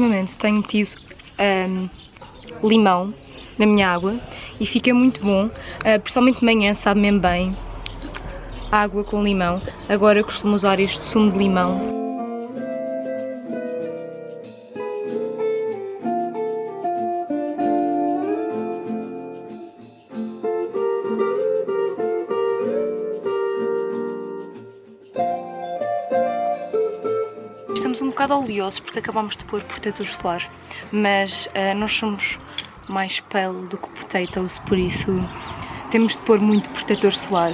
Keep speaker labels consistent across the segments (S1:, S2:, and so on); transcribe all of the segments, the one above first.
S1: Ultimamente tenho metido ahm, limão na minha água e fica muito bom, ah, principalmente de manhã sabe mesmo bem água com limão. Agora eu costumo usar este sumo de limão. Estamos um bocado oleosos porque acabámos de pôr protetor solar, mas ah, nós somos mais pele do que potatoes, por isso temos de pôr muito protetor solar.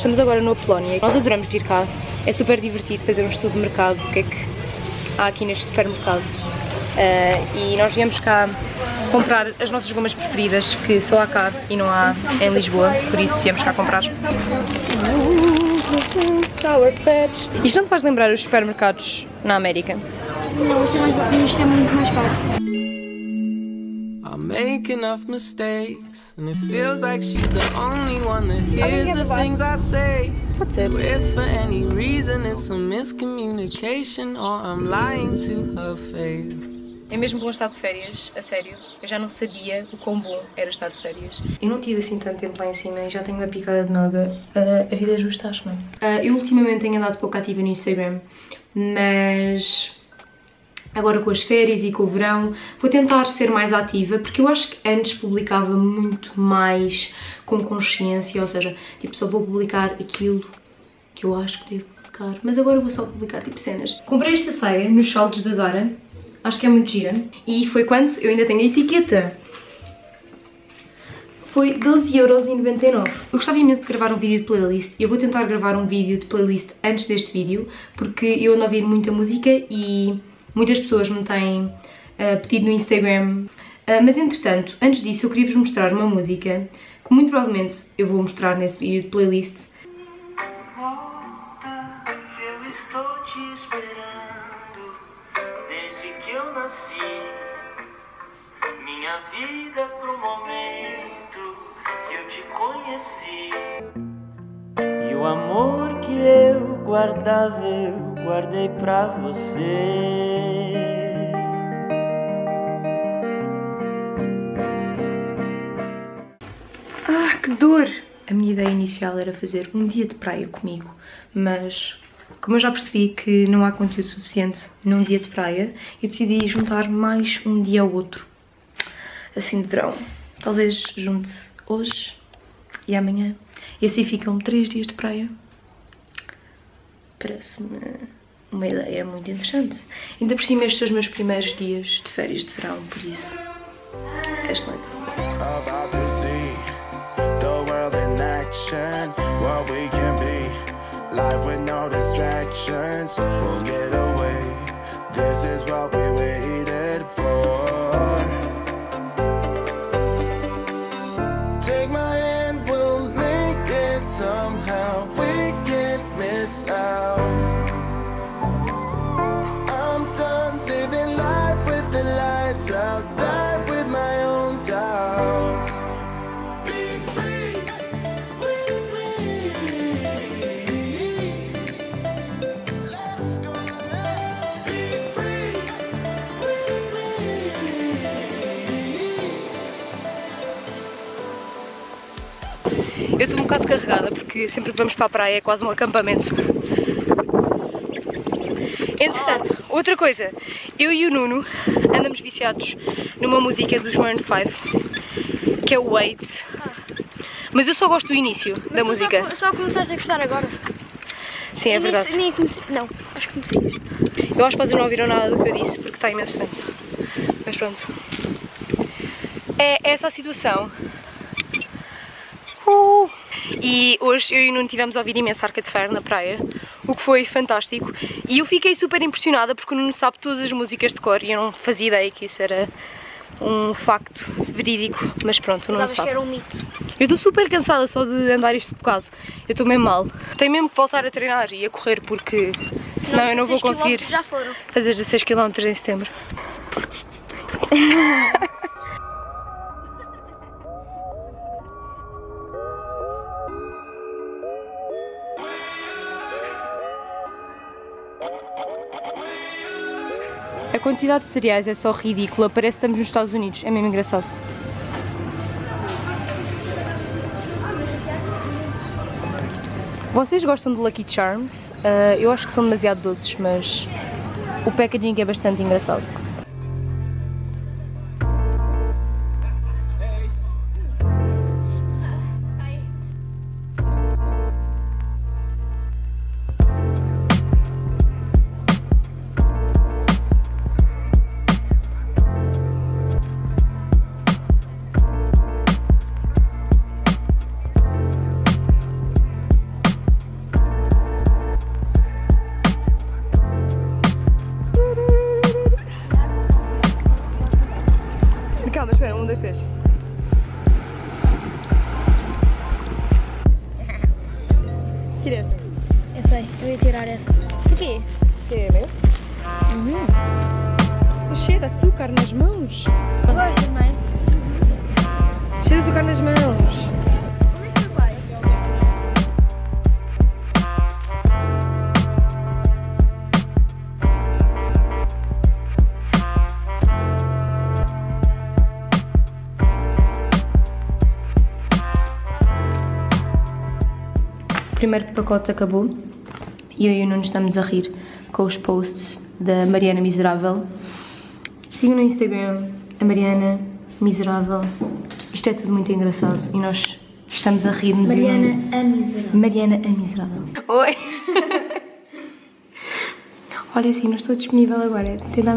S1: Estamos agora no Apolónia. Nós adoramos vir cá. É super divertido fazer um estudo de mercado, o que é que há aqui neste supermercado. Ah, e nós viemos cá comprar as nossas gomas preferidas, que só há cá e não há em Lisboa, por isso viemos cá comprar. Sour Patch. Isto não te faz lembrar os supermercados na América?
S2: Não, isto é, mais, isto é muito mais caro.
S3: I make enough mistakes, and it feels like she's the only one that hears the things I say.
S1: Pode ser.
S3: If for any reason it's a miscommunication or I'm lying to her face.
S1: É mesmo bom estar de férias, a sério. Eu já não sabia o quão bom era estar de férias. Eu não tive assim tanto tempo lá em cima e já tenho uma picada de nada. Ah, a vida é justa, acho não. Ah, eu ultimamente tenho andado pouco ativa no Instagram, mas agora com as férias e com o verão vou tentar ser mais ativa porque eu acho que antes publicava muito mais com consciência, ou seja, tipo só vou publicar aquilo que eu acho que devo publicar, mas agora vou só publicar tipo cenas. Comprei esta saia nos saldos da Zara, acho que é muito gira, e foi quanto? Eu ainda tenho a etiqueta. Foi 12,99€. Eu gostava imenso de gravar um vídeo de playlist. Eu vou tentar gravar um vídeo de playlist antes deste vídeo, porque eu ando a ouvir muita música e muitas pessoas me têm ah, pedido no Instagram. Ah, mas entretanto, antes disso, eu queria vos mostrar uma música que muito provavelmente eu vou mostrar nesse vídeo de playlist.
S3: Volta, eu estou te esperando desde que eu nasci. Minha vida pro momento que eu te conheci. E o amor que eu guardava, eu guardei pra você.
S1: Ah, que dor! A minha ideia inicial era fazer um dia de praia comigo, mas como eu já percebi que não há conteúdo suficiente num dia de praia, eu decidi juntar mais um dia ao outro, assim de verão. Talvez junte hoje e amanhã, e assim ficam três dias de praia. Parece-me uma ideia muito interessante. Ainda por cima estes são os meus primeiros dias de férias de verão, por isso é excelente.
S4: This is what we waited for.
S1: Eu estou um bocado carregada porque sempre que vamos para a praia é quase um acampamento. Entretanto, outra coisa, eu e o Nuno andamos viciados numa música dos Maroon 5 que é o Wait. Mas eu só gosto do início da música.
S2: Só, só começaste a gostar agora.
S1: Sim, é
S2: Eu nem-
S1: verdade.
S2: Nem comecei, não, acho que comecei.
S1: Eu acho que vocês não ouviram nada do que eu disse porque está imenso vento. Mas pronto. É essa a situação. E hoje eu e o Nuno tivemos a ouvir imenso Arca de Ferro na praia, o que foi fantástico. E eu fiquei super impressionada porque o Nuno sabe todas as músicas de cor e eu não fazia ideia que isso era um facto verídico, mas pronto, o Nuno
S5: Sabes que
S1: sabe.
S5: era um mito.
S1: Eu estou super cansada só de andar este bocado. Eu estou mesmo mal. Tenho mesmo que voltar a treinar e a correr porque senão eu não vou
S5: 16
S1: conseguir
S5: quilómetros Já foram.
S1: fazer 16 km em setembro. A quantidade de cereais é só ridícula, parece que estamos nos Estados Unidos, é mesmo engraçado. Vocês gostam de Lucky Charms? Ah, eu acho que são demasiado doces, mas o packaging é bastante engraçado.
S5: Eu sei, eu ia tirar essa. Porquê?
S1: É meu? Estou cheia de açúcar nas mãos.
S5: Gosto, mãe.
S1: Cheia de açúcar nas mãos. Primeiro pacote acabou e eu e o Nuno estamos a rir com os posts da Mariana Miserável. Sigam no Instagram a Mariana Miserável. Isto é tudo muito engraçado e nós estamos a rir-nos.
S5: Mariana a miserável.
S1: Mariana a Miserável. Oi! Olha assim, não estou disponível agora, até da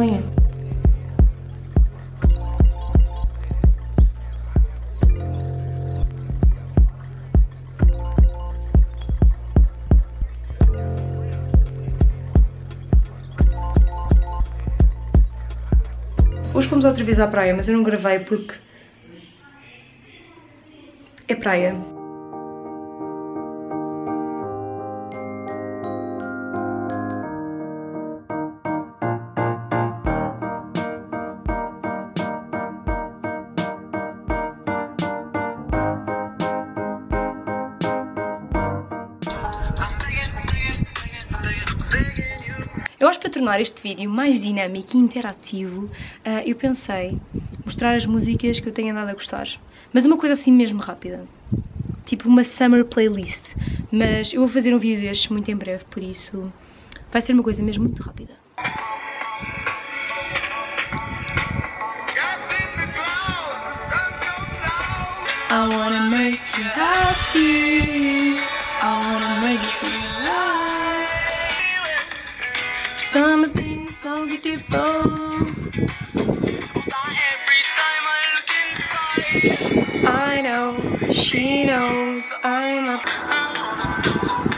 S1: Hoje fomos outra vez à praia, mas eu não gravei porque é praia. Eu acho que para tornar este vídeo mais dinâmico e interativo, ah, eu pensei mostrar as músicas que eu tenho andado a gostar. Mas uma coisa assim mesmo rápida. Tipo uma summer playlist. Mas eu vou fazer um vídeo destes muito em breve, por isso vai ser uma coisa mesmo muito rápida. I wanna make you happy. I know, she knows I'm a.